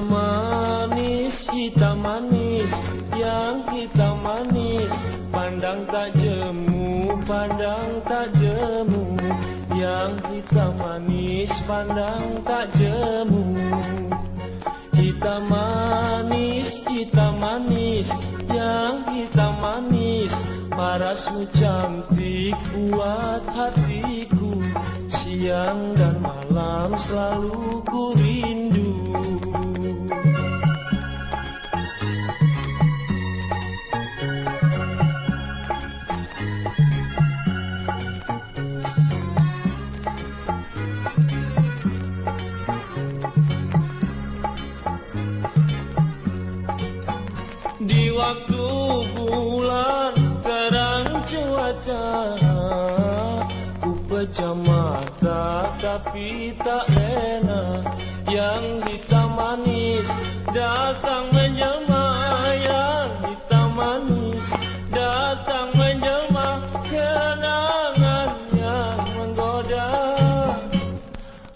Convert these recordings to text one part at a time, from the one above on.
Manis, hitam manis Yang hitam manis. Pandang tak jemu, pandang tak jemu. Yang hitam manis, pandang tak jemu. Hitam manis, hitam manis Yang hitam manis. Parasmu cantik buat hatiku. Siang dan malam selalu ku rindu waktu bulan terang cuaca. Ku pejam mata tapi tak lena Yang hitam manis datang menjelma. Yang hitam manis datang menjelma. Kenangan yang menggoda.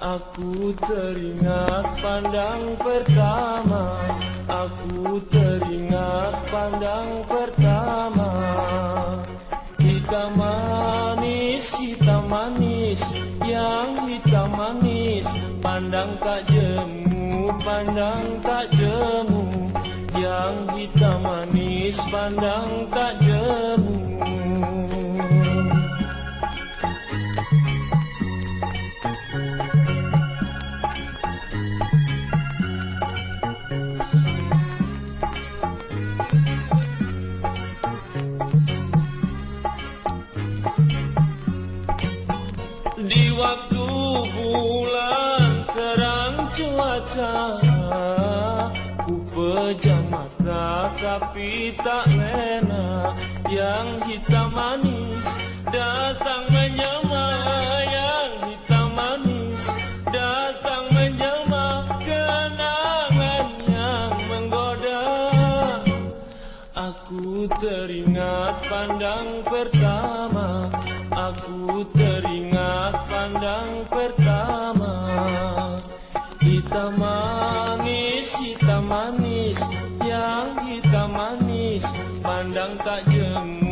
Aku teringat pandang pertama Aku teringat pandang pertama. Hitam manis, hitam manis. Yang hitam manis. Pandang tak jemu, pandang tak jemu. Yang hitam manis, pandang tak jemu waktu bulan terang cuaca. Ku pejam mata tapi tak lena. Yang hitam manis datang Aku teringat pandang pertama. Aku teringat pandang pertama. Hitam manis, hitam manis. Yang hitam manis Pandang tak jemu.